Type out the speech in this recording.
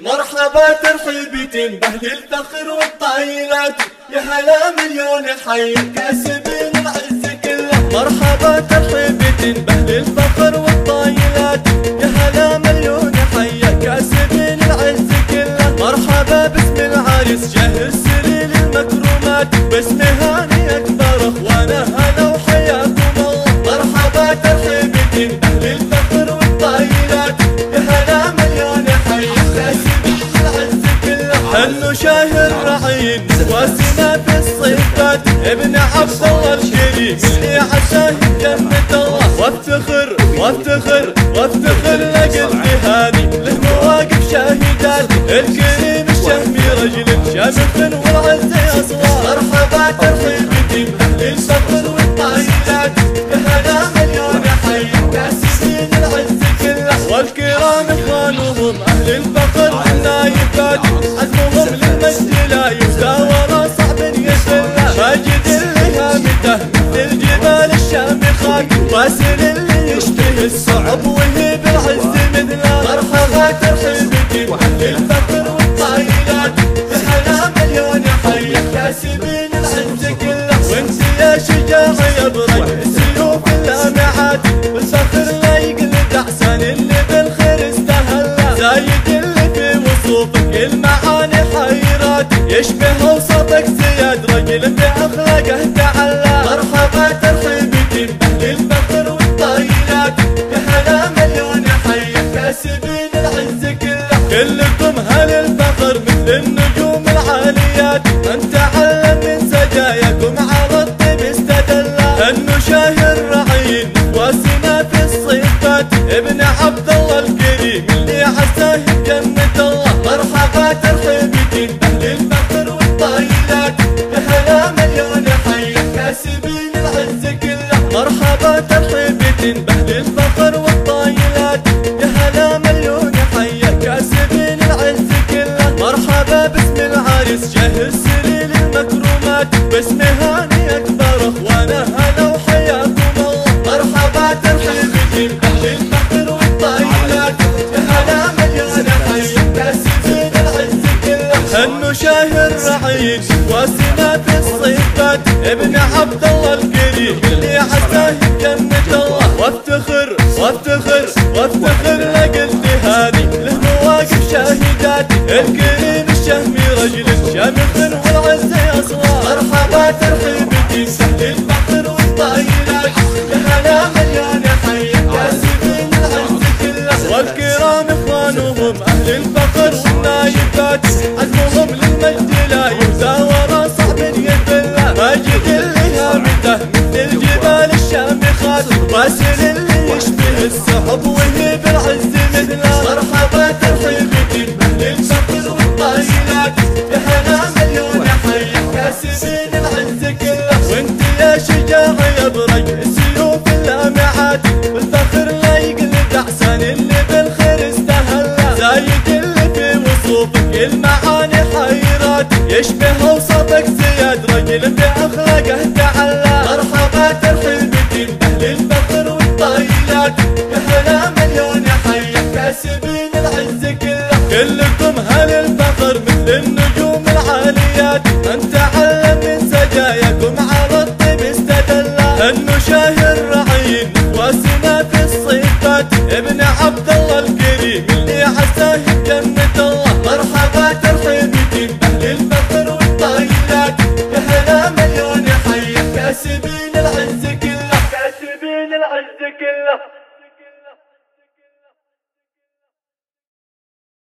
مرحبا ترحيبتين بأهل الفخر والطايلات. يا هلا مليون حي كاسبين العز كله. مرحبا ترحيبتين بأهل الفخر والطايلات. يا هلا مليون حي كاسبين العز كله. مرحبا باسم العريس جاه السرير المكرمات باسم هاني هنو شاهر رعين واسنا في الصفات ابن عبد الله الكريم اللي عشاه جنة الله. وافتخر وافتخر وافتخر لقلبي هاني له مواقف شاهدات الكريم الشهمي رجل شامخ والعز اصوات مرحبا ترحيبتي يساوى صعب يسلى ماجد اللي هامته الجبال الشامخات واسل اللي يشبه الصعب وهي بالعز مثله مرحبا ترحيبتي واهل الفخر والطايلات. هلا مليون حي. كاسبين العز كله. وانت يا شجاع يا سيوف اللامعات. والفخر وصفك زياد رجل باخلاقه تعلى مرحبا ترحيبتي باهل الفخر والطايلات يا هلا مليون حي كاسبين العز كله. كلكم هل الفخر مثل النجوم العاليات. من تعلم من سجاياكم على الطيب استدلا انه شاهر رعين واسنا في الصفات. ابن عبد الله الكريم اللي عساه جنة الله. مرحبا ترحيبتي باهل كاسبين العز كله. مرحبا ترحيبتي باهل الفخر والطايلات. يا هلا مليون حي كاسبين العز كله. مرحبا باسم العريس هنو شاهر رعين واسنا في الصفات ابن عبد الله الكريم اللي عساه جنة الله. وافتخر وافتخر وافتخر لقلبي هاني له مواقف شاهدات الكريم الشهمي رجل شامخ والعز اصوات مرحبا ترحيبتي واسل اللي يشبه السحب وهي بالعز مثله مرحبا ترحيبتي باهل الفخر والطايلات هلا مليون حي كاسبين العز كله وانت يا شجاع يا برق سيوف اللامعات والفخر لا يقلد أحسن اللي بالخير استهلا زايد اللي في وصوفك المعاني حيرات. يشبه وصفك زياد رجل بأخلاقه تعلى. كلكم هل الفخر مثل النجوم العاليات؟ من تعلم من سجاياكم على الطيب استدلا انه شاهر رعين واسنا في الصفات. ابن عبد الله الكريم اللي عساه جنة الله. مرحبا ترحيبتي باهل الفخر والطايلات. يا هلا مليون حي كاسبين